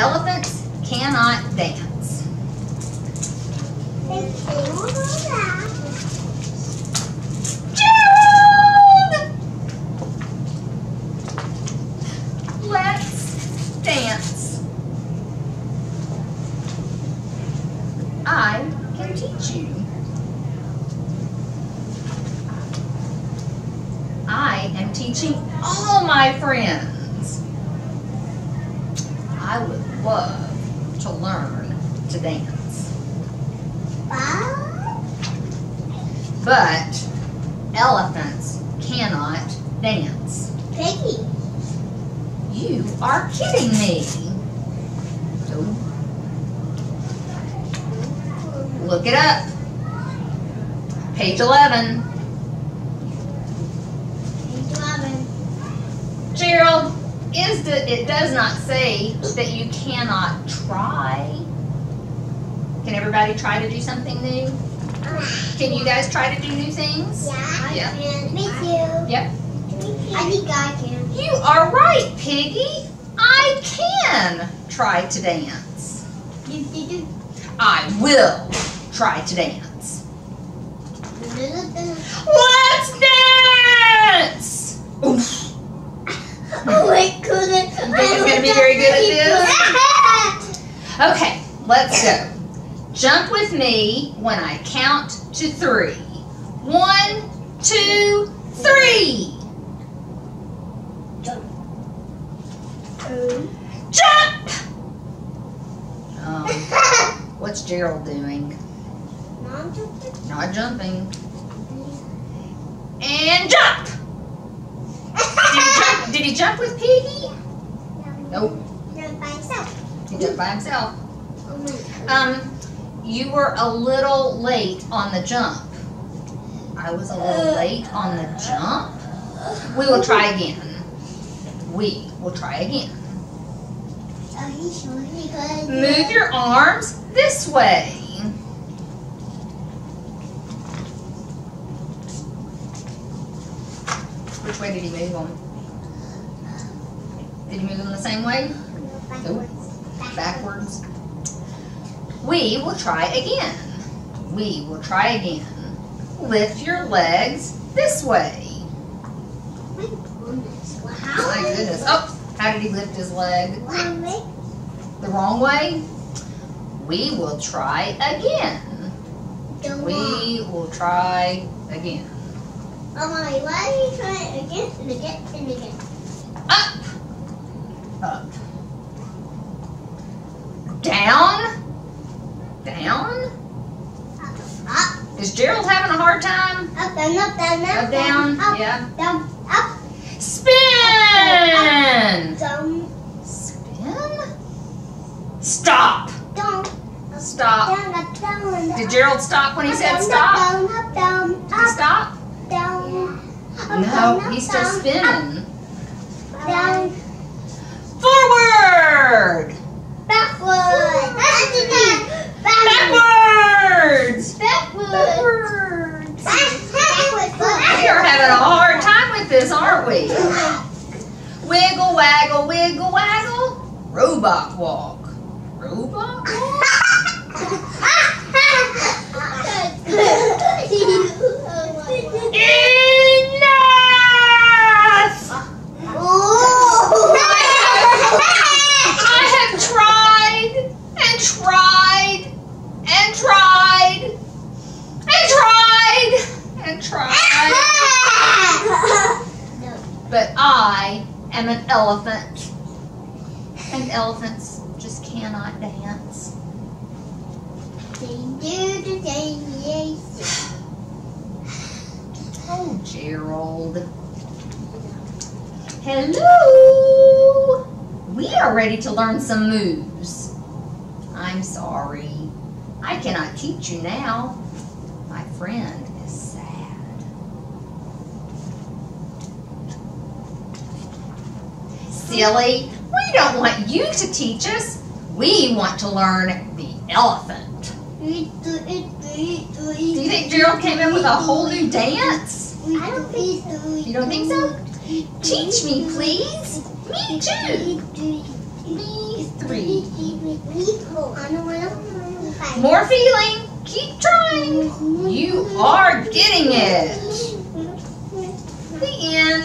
Elephants cannot dance. Gerald! Let's dance. I can teach you. I am teaching all my friends. I would love to learn to dance. But elephants cannot dance. Piggy. You are kidding me. Look it up. Page 11. Page 11. Gerald, is it does not say that you cannot try. Can everybody try to do something new? Can you guys try to do new things? Yeah. Yeah. And me too. Yep. I think I can. You are right, Piggy. I can try to dance. I will try to dance. Let's dance! Oof. Oh my goodness. You think he's gonna be very good at this? Okay, let's go. Jump with me when I count to three. One, two, three. Jump! Um, what's Gerald doing? Not jumping. Not jumping. And jump! Did he jump, did he jump with Piggy? Nope, Jump by himself. he jumped by himself. Um, you were a little late on the jump. I was a little late on the jump. We will try again. We will try again. Oh, he's showing me good. Move your arms this way. Which way did he move them? Did you move them the same way? Backwards. Backwards. We will try again. We will try again. Lift your legs this way. My goodness. Wow. My goodness. Oh, how did he lift his leg? The wrong way? We will try again. On. We will try again. Oh my, why are you trying again and again and again? Up. Up. Down. Down. Up, Is Gerald having a hard time? up, down, up, down, up, Up, down. up, Yeah. down, up, Spin. down, Spin. Stop. down, Stop. down, up, down, Did Gerald stop when he said down, stop? Up, down, up, Did he stop? down. No, he's still spinning. Down, Forward. backward. Backward. Backwards. Backwards. Backwards. We are having a hard aren't we? Wiggle, waggle, wiggle, waggle. Robot walk. Robot walk? Enough! I have tried and tried and tried and tried and tried. But I am an elephant. And elephants just cannot dance. Oh, Gerald. Hello! We are ready to learn some moves. I'm sorry. I cannot teach you now. My friend silly. We don't want you to teach us. We want to learn the elephant. Do you think Gerald came in with a whole new dance? I don't think so. You don't think so? Teach me, please. Me too. Me three. More feeling. Keep trying. You are getting it. The end.